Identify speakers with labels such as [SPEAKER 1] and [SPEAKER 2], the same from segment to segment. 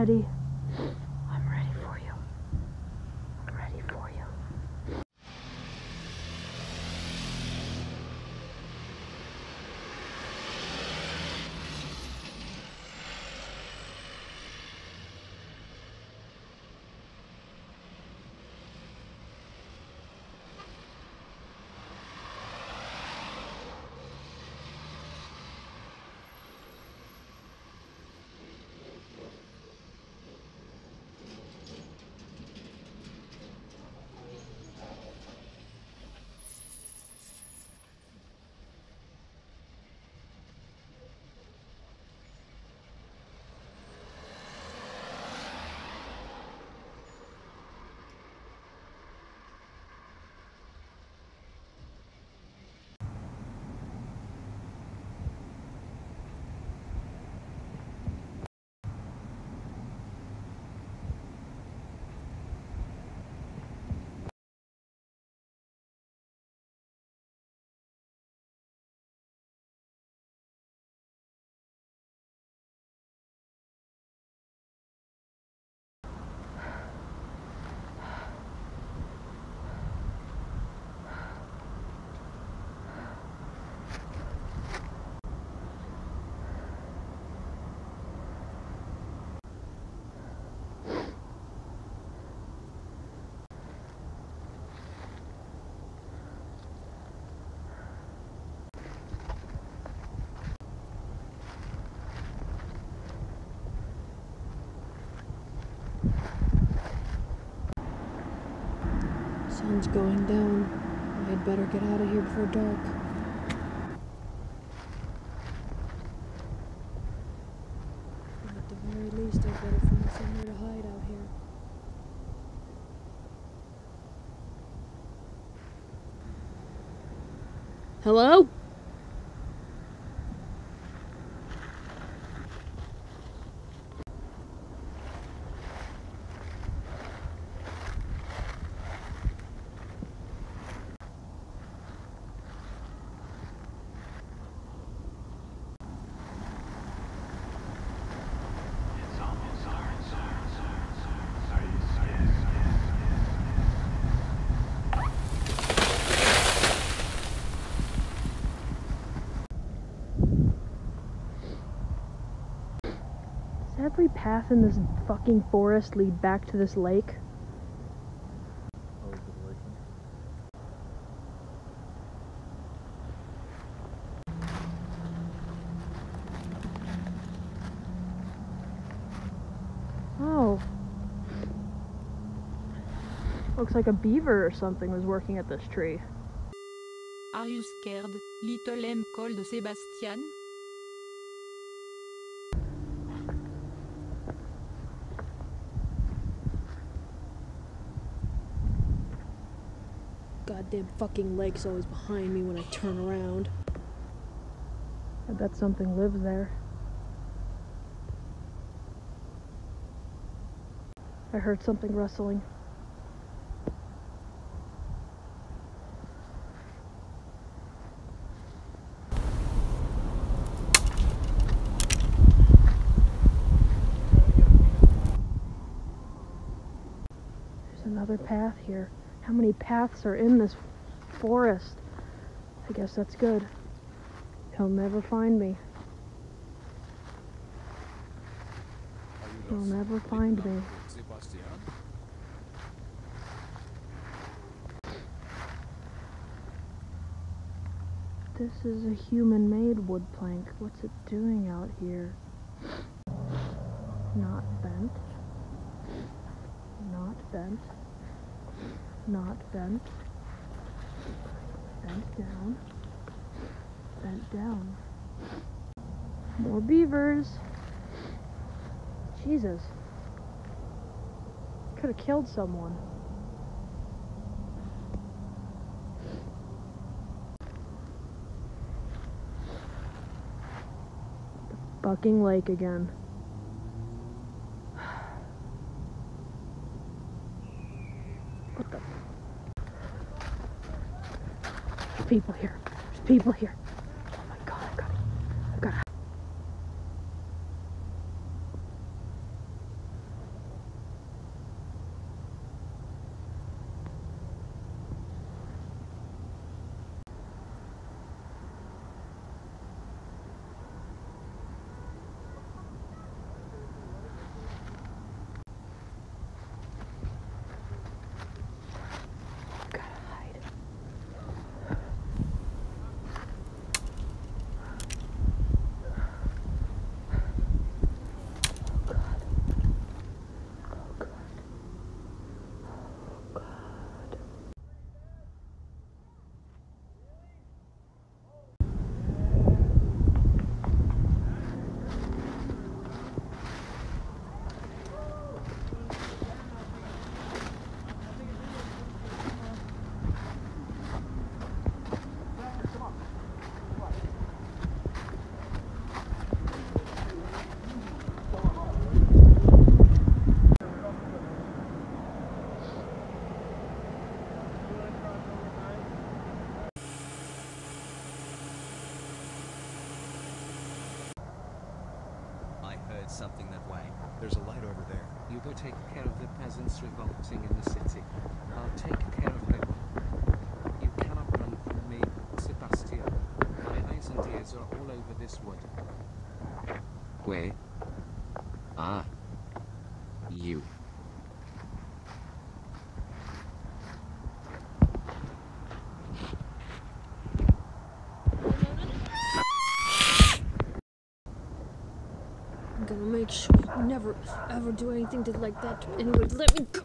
[SPEAKER 1] ready. I'm ready for you. I'm ready for you. Sun's going down. I had better get out of here before dark. At the very least, I'd better find somewhere to hide out here. Hello? Every path in this fucking forest lead back to this lake?
[SPEAKER 2] Oh.
[SPEAKER 1] Looks like a beaver or something was working at this tree.
[SPEAKER 3] Are you scared, little M called Sebastian?
[SPEAKER 1] Goddamn fucking lake's always behind me when I turn around. I bet something lives there. I heard something rustling. There's another path here. How many paths are in this forest? I guess that's good. He'll never find me. He'll never find me. This is a human-made wood plank. What's it doing out here? Not bent. Not bent. Not bent. Bent down. Bent down. More beavers. Jesus. Could have killed someone. The fucking lake again. What the? There's people here. There's people here. Oh my god, I gotta, I gotta.
[SPEAKER 4] hide something that way. There's a light over there.
[SPEAKER 5] You go take care of the peasants revolting in the city. I'll take care of them. You cannot run from me, Sebastian. My eyes and ears are all over this wood.
[SPEAKER 6] Where? Ah.
[SPEAKER 1] You. Never ever do anything to like that to anyone. Let me go.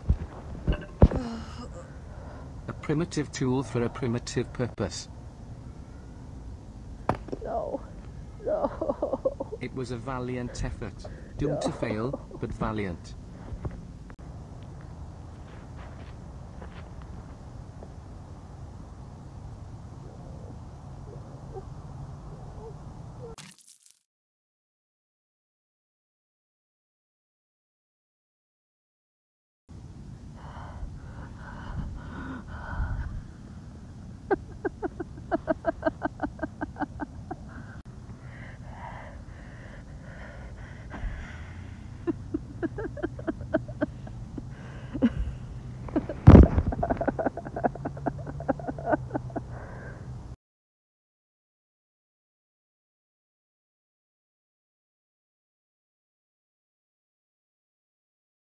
[SPEAKER 5] A primitive tool for a primitive purpose.
[SPEAKER 1] No. No.
[SPEAKER 5] It was a valiant effort. Doomed to fail, but valiant.